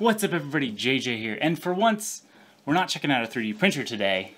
What's up everybody, JJ here, and for once, we're not checking out a 3D printer today.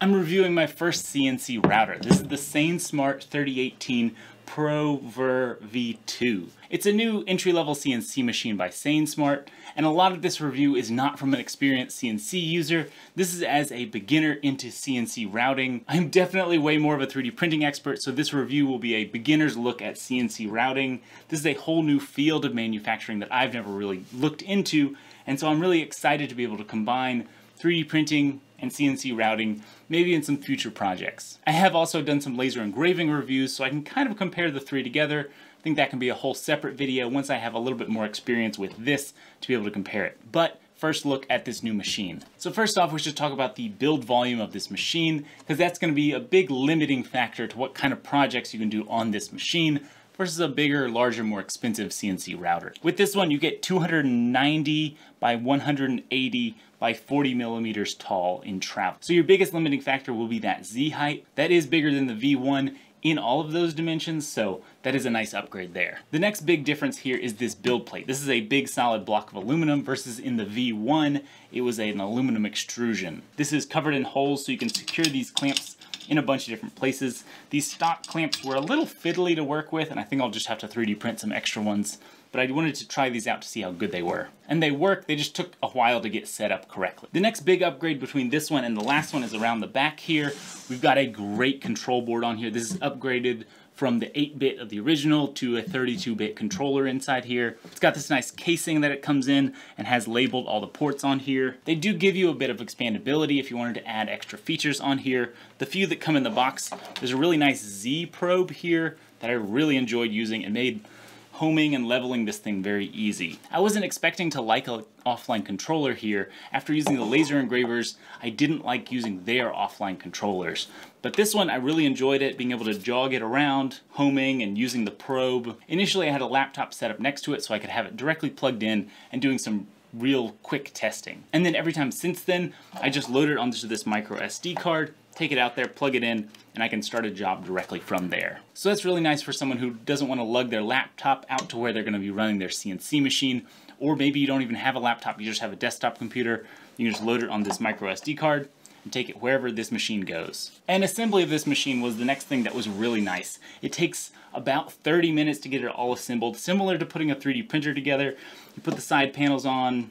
I'm reviewing my first CNC router. This is the SainSmart 3018 PROver V2. It's a new entry-level CNC machine by SainSmart, and a lot of this review is not from an experienced CNC user. This is as a beginner into CNC routing. I'm definitely way more of a 3D printing expert, so this review will be a beginner's look at CNC routing. This is a whole new field of manufacturing that I've never really looked into, and so I'm really excited to be able to combine 3D printing and CNC routing, maybe in some future projects. I have also done some laser engraving reviews, so I can kind of compare the three together. I think that can be a whole separate video once I have a little bit more experience with this to be able to compare it. But first look at this new machine. So first off, we should talk about the build volume of this machine, because that's gonna be a big limiting factor to what kind of projects you can do on this machine versus a bigger, larger, more expensive CNC router. With this one, you get 290 by 180 by 40 millimeters tall in travel. So your biggest limiting factor will be that Z height. That is bigger than the V1 in all of those dimensions, so that is a nice upgrade there. The next big difference here is this build plate. This is a big solid block of aluminum versus in the V1, it was an aluminum extrusion. This is covered in holes so you can secure these clamps in a bunch of different places. These stock clamps were a little fiddly to work with, and I think I'll just have to 3D print some extra ones but I wanted to try these out to see how good they were. And they work, they just took a while to get set up correctly. The next big upgrade between this one and the last one is around the back here. We've got a great control board on here. This is upgraded from the 8-bit of the original to a 32-bit controller inside here. It's got this nice casing that it comes in and has labeled all the ports on here. They do give you a bit of expandability if you wanted to add extra features on here. The few that come in the box, there's a really nice Z probe here that I really enjoyed using and made homing and leveling this thing very easy. I wasn't expecting to like an offline controller here. After using the laser engravers, I didn't like using their offline controllers. But this one, I really enjoyed it, being able to jog it around, homing and using the probe. Initially, I had a laptop set up next to it so I could have it directly plugged in and doing some real quick testing. And then every time since then, I just loaded onto this micro SD card, take it out there, plug it in, and I can start a job directly from there. So that's really nice for someone who doesn't want to lug their laptop out to where they're going to be running their CNC machine, or maybe you don't even have a laptop, you just have a desktop computer, you can just load it on this micro SD card, and take it wherever this machine goes. And assembly of this machine was the next thing that was really nice. It takes about 30 minutes to get it all assembled, similar to putting a 3D printer together. You put the side panels on,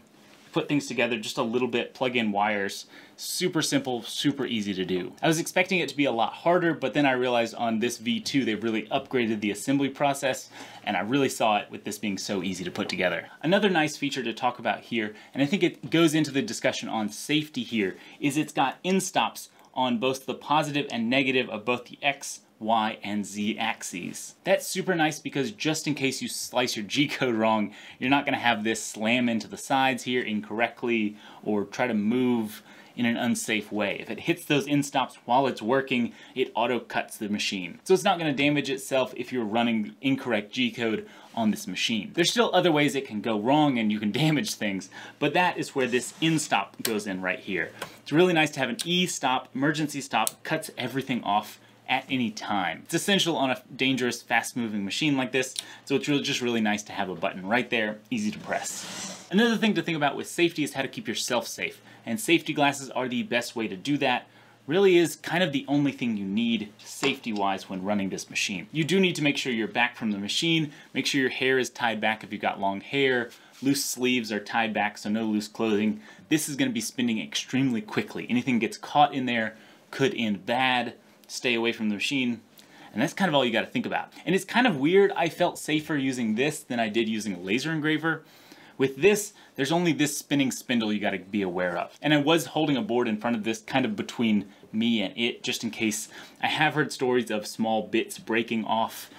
put things together just a little bit, plug in wires. Super simple, super easy to do. I was expecting it to be a lot harder, but then I realized on this V2 they really upgraded the assembly process, and I really saw it with this being so easy to put together. Another nice feature to talk about here, and I think it goes into the discussion on safety here, is it's got end stops on both the positive and negative of both the X, Y, and Z axes. That's super nice because just in case you slice your G code wrong, you're not gonna have this slam into the sides here incorrectly or try to move in an unsafe way. If it hits those end stops while it's working, it auto cuts the machine. So it's not gonna damage itself if you're running the incorrect G code on this machine. There's still other ways it can go wrong and you can damage things, but that is where this end stop goes in right here. It's really nice to have an E stop, emergency stop, cuts everything off at any time. It's essential on a dangerous, fast-moving machine like this, so it's really, just really nice to have a button right there, easy to press. Another thing to think about with safety is how to keep yourself safe, and safety glasses are the best way to do that really is kind of the only thing you need safety-wise when running this machine. You do need to make sure you're back from the machine, make sure your hair is tied back if you've got long hair, loose sleeves are tied back so no loose clothing. This is going to be spinning extremely quickly. Anything gets caught in there could end bad stay away from the machine. And that's kind of all you got to think about. And it's kind of weird, I felt safer using this than I did using a laser engraver. With this, there's only this spinning spindle you got to be aware of. And I was holding a board in front of this kind of between me and it just in case. I have heard stories of small bits breaking off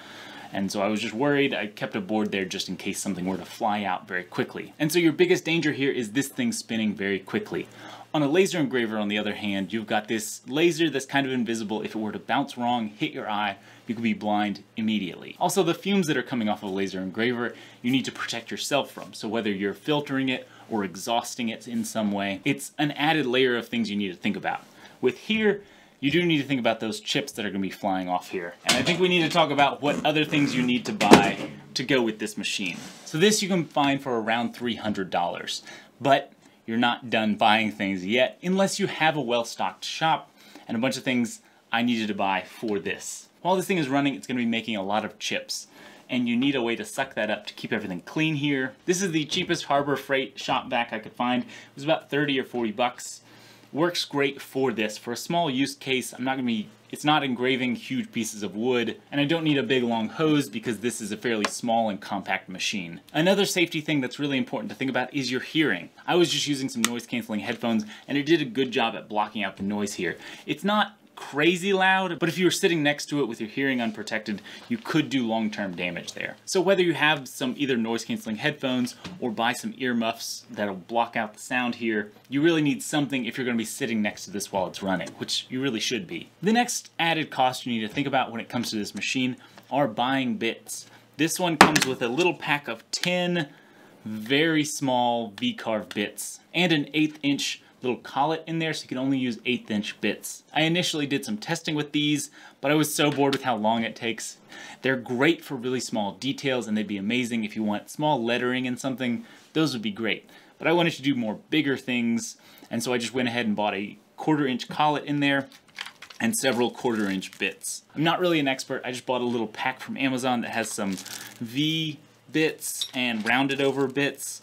and so I was just worried. I kept a board there just in case something were to fly out very quickly. And so your biggest danger here is this thing spinning very quickly. On a laser engraver, on the other hand, you've got this laser that's kind of invisible. If it were to bounce wrong, hit your eye, you could be blind immediately. Also, the fumes that are coming off of a laser engraver, you need to protect yourself from. So whether you're filtering it or exhausting it in some way, it's an added layer of things you need to think about. With here, you do need to think about those chips that are going to be flying off here. And I think we need to talk about what other things you need to buy to go with this machine. So this you can find for around $300, but you're not done buying things yet unless you have a well-stocked shop and a bunch of things I needed to buy for this. While this thing is running, it's gonna be making a lot of chips and you need a way to suck that up to keep everything clean here. This is the cheapest Harbor Freight shop vac I could find. It was about 30 or 40 bucks. Works great for this. For a small use case, I'm not gonna be it's not engraving huge pieces of wood, and I don't need a big long hose because this is a fairly small and compact machine. Another safety thing that's really important to think about is your hearing. I was just using some noise canceling headphones and it did a good job at blocking out the noise here. It's not crazy loud, but if you were sitting next to it with your hearing unprotected, you could do long-term damage there. So whether you have some either noise canceling headphones or buy some earmuffs that'll block out the sound here, you really need something if you're gonna be sitting next to this while it's running, which you really should be. The next added cost you need to think about when it comes to this machine are buying bits. This one comes with a little pack of 10 very small V-carve bits and an eighth inch little collet in there so you can only use eighth inch bits. I initially did some testing with these, but I was so bored with how long it takes. They're great for really small details and they'd be amazing if you want small lettering in something, those would be great. But I wanted to do more bigger things, and so I just went ahead and bought a quarter inch collet in there and several quarter inch bits. I'm not really an expert, I just bought a little pack from Amazon that has some V bits and rounded over bits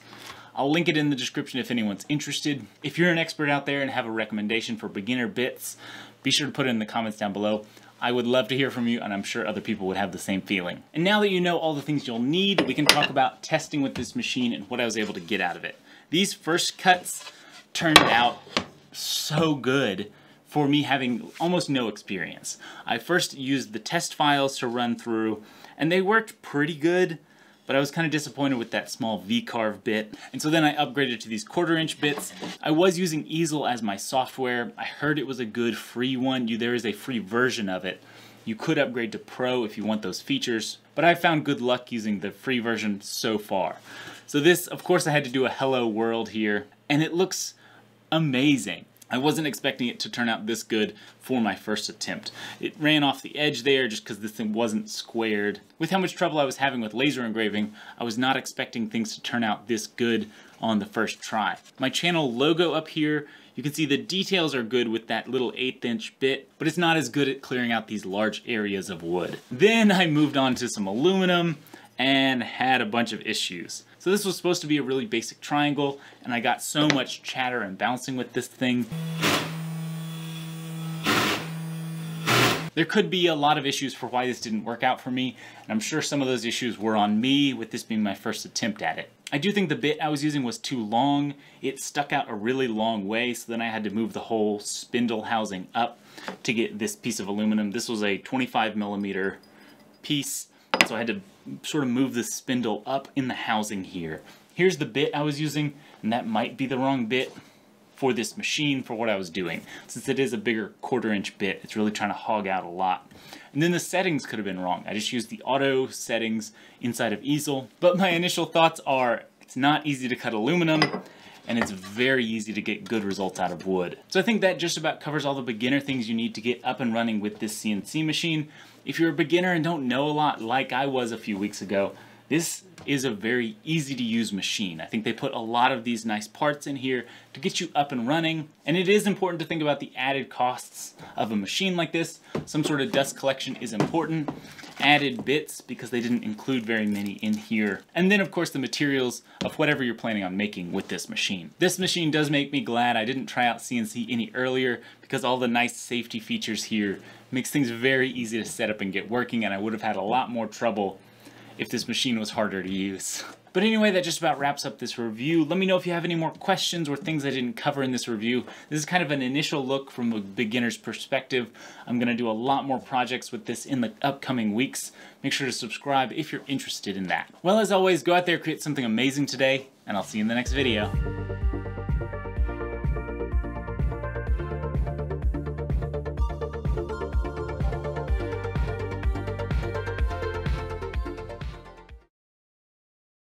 I'll link it in the description if anyone's interested. If you're an expert out there and have a recommendation for beginner bits, be sure to put it in the comments down below. I would love to hear from you, and I'm sure other people would have the same feeling. And now that you know all the things you'll need, we can talk about testing with this machine and what I was able to get out of it. These first cuts turned out so good for me having almost no experience. I first used the test files to run through, and they worked pretty good but I was kind of disappointed with that small V-carve bit. And so then I upgraded to these quarter inch bits. I was using Easel as my software. I heard it was a good free one. You, there is a free version of it. You could upgrade to Pro if you want those features, but I found good luck using the free version so far. So this, of course, I had to do a hello world here, and it looks amazing. I wasn't expecting it to turn out this good for my first attempt. It ran off the edge there just because this thing wasn't squared. With how much trouble I was having with laser engraving, I was not expecting things to turn out this good on the first try. My channel logo up here, you can see the details are good with that little eighth inch bit, but it's not as good at clearing out these large areas of wood. Then I moved on to some aluminum and had a bunch of issues. So this was supposed to be a really basic triangle, and I got so much chatter and bouncing with this thing. There could be a lot of issues for why this didn't work out for me, and I'm sure some of those issues were on me with this being my first attempt at it. I do think the bit I was using was too long. It stuck out a really long way, so then I had to move the whole spindle housing up to get this piece of aluminum. This was a 25 millimeter piece, so I had to sort of move the spindle up in the housing here. Here's the bit I was using, and that might be the wrong bit for this machine for what I was doing. Since it is a bigger quarter inch bit, it's really trying to hog out a lot. And then the settings could have been wrong. I just used the auto settings inside of easel. But my initial thoughts are, it's not easy to cut aluminum, and it's very easy to get good results out of wood. So I think that just about covers all the beginner things you need to get up and running with this CNC machine. If you're a beginner and don't know a lot like I was a few weeks ago, this is a very easy to use machine. I think they put a lot of these nice parts in here to get you up and running. And it is important to think about the added costs of a machine like this. Some sort of dust collection is important. Added bits because they didn't include very many in here. And then of course the materials of whatever you're planning on making with this machine. This machine does make me glad I didn't try out CNC any earlier because all the nice safety features here makes things very easy to set up and get working and I would have had a lot more trouble if this machine was harder to use. But anyway, that just about wraps up this review. Let me know if you have any more questions or things I didn't cover in this review. This is kind of an initial look from a beginner's perspective. I'm going to do a lot more projects with this in the upcoming weeks. Make sure to subscribe if you're interested in that. Well, as always, go out there, create something amazing today, and I'll see you in the next video.